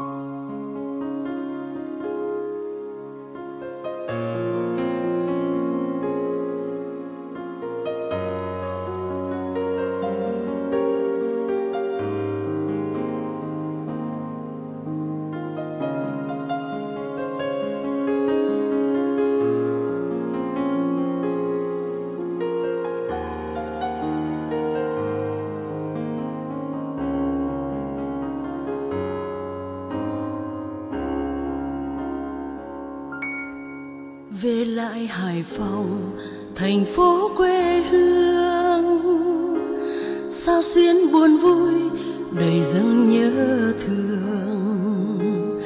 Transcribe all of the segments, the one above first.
về Tại hải phòng, thành phố quê hương. Sao xuyên buồn vui, đầy dâng nhớ thương.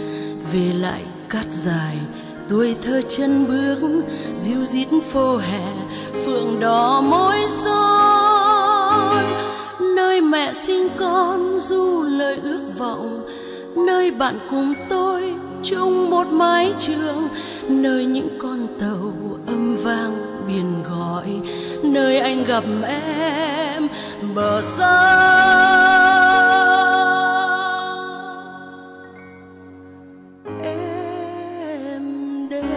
Về lại cát dài, tuổi thơ chân bước diêu dít phố hè, phượng đỏ môi son. Nơi mẹ sinh con, du lời ước vọng, nơi bạn cùng tôi chung một mái trường, nơi những con tàu âm vang biển gọi, nơi anh gặp em bờ sông. Em đến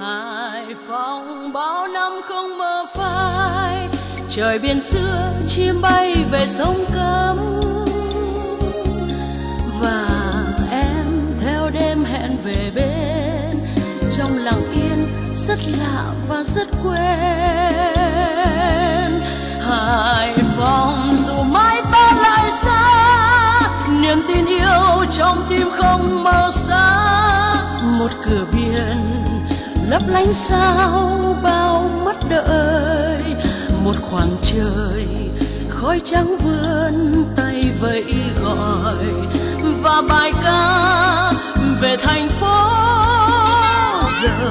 hải phòng bao năm không mơ phai, trời biển xưa chim bay về sông cấm. Hẹn về bên. Trong lặng yên, rất lạ và rất quen. Hải phòng dù mãi ta lại xa, niềm tin yêu trong tim không màu xa. Một cửa biển lấp lánh sao bao mắt đợi. Một khoảng trời khói trắng vươn tay vẫy gọi. Và bài ca về thành phố. Giờ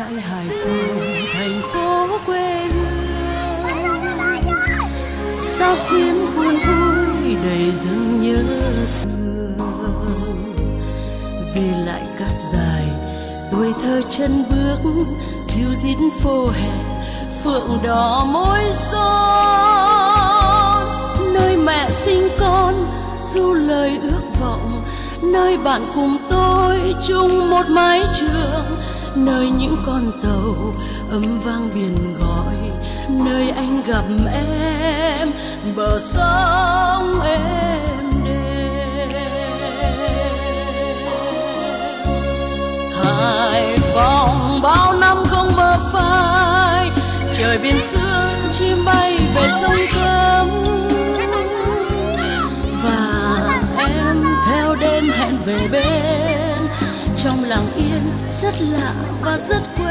lại hải phòng, thành phố quê hương. Sao xiêm buồn vui đầy dâng nhớ thương. Về lại cát dài, tuổi thơ chân bước, dịu dít phố hè, phượng đỏ môi son. Nơi mẹ sinh con du lời ước vọng, nơi bạn cùng tôi chung một mái trường nơi những con tàu âm vang biển gọi, nơi anh gặp em, bờ sông em đêm. Hải phòng bao năm không mơ phai, trời biển xưa chim bay về sông cơ trong làng yên rất lạ và rất quen.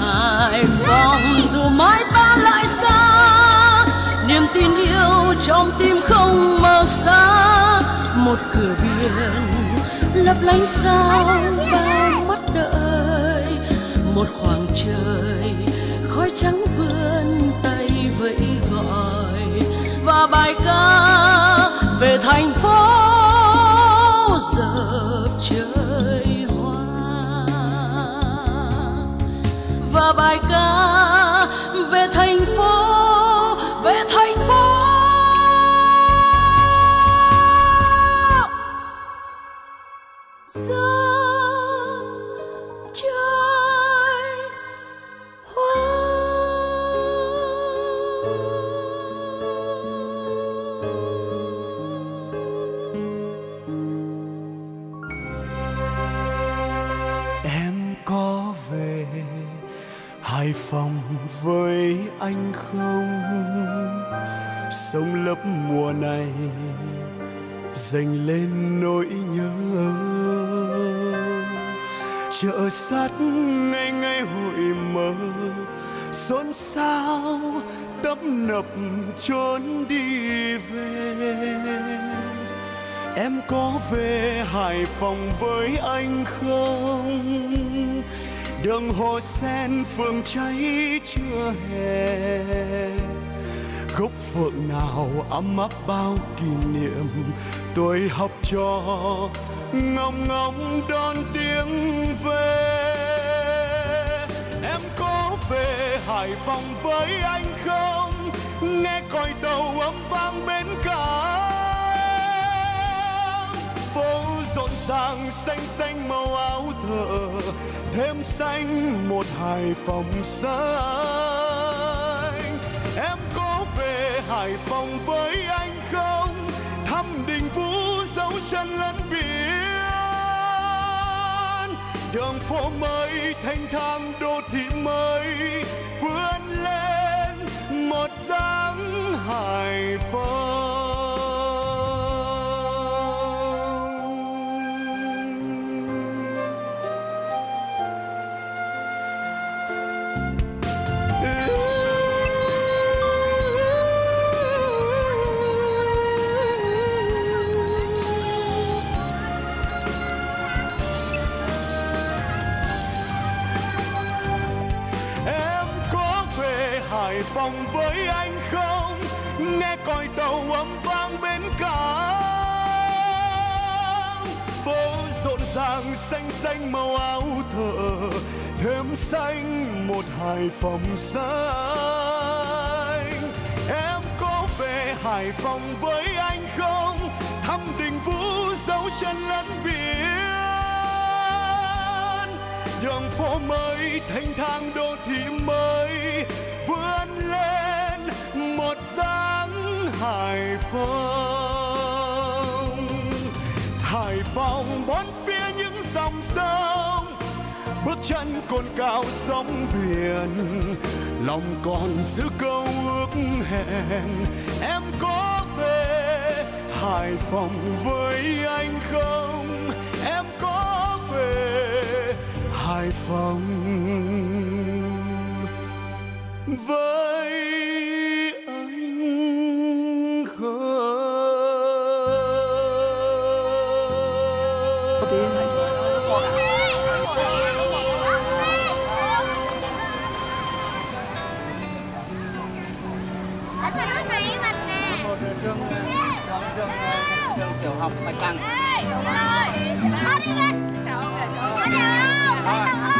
Hải phòng dù mãi ta lại xa, niềm tin yêu trong tim không mờ xa một cửa biển lấp lánh sao bao mắt đợi một khoảng trời khói trắng vươn tay vẫy gọi. Và bài ca về thành phố bài ca về thành phố về thành phố phòng với anh không? Sông lấp mùa này, dành lên nỗi nhớ. Chợ sắt ngày ngày hội mơ, xôn xao, tấp nập, trốn đi về. Em có về hải phòng với anh không? Đường hồ sen phường cháy chưa hè. Gốc phượng nào ấm áp bao kỷ niệm tuổi học trò ngóng ngóng đón tiếng về. Em có về hải phòng với anh không? Nghe coi tàu rộn ràng, xanh xanh màu áo thờ, thêm xanh một hải phòng xanh. Em có về hải phòng với anh không? Thăm đình vũ dấu chân lẫn biển đường phố mới, thanh thang đô thị mới, vươn lên một dáng hải phòng. Với anh không? Nghe còi tàu ấm vang bên cảng. Phố rộn ràng, xanh xanh màu áo thờ thêm xanh một hải phòng xanh. Em có về hải phòng với anh không? Thăm đình vũ dấu chân lẫn biển. Đường phố mới, thanh thang đô thị mới một hải phòng. Hải phòng bốn phía những dòng sông, bước chân cồn cao sóng biển. Lòng còn giữ câu ước hẹn, em có về hải phòng với anh không? Em có về hải phòng với học Bạch Đằng. Ê, đi rồi đi kìa Chào ông kìa, chào ông. Chào ông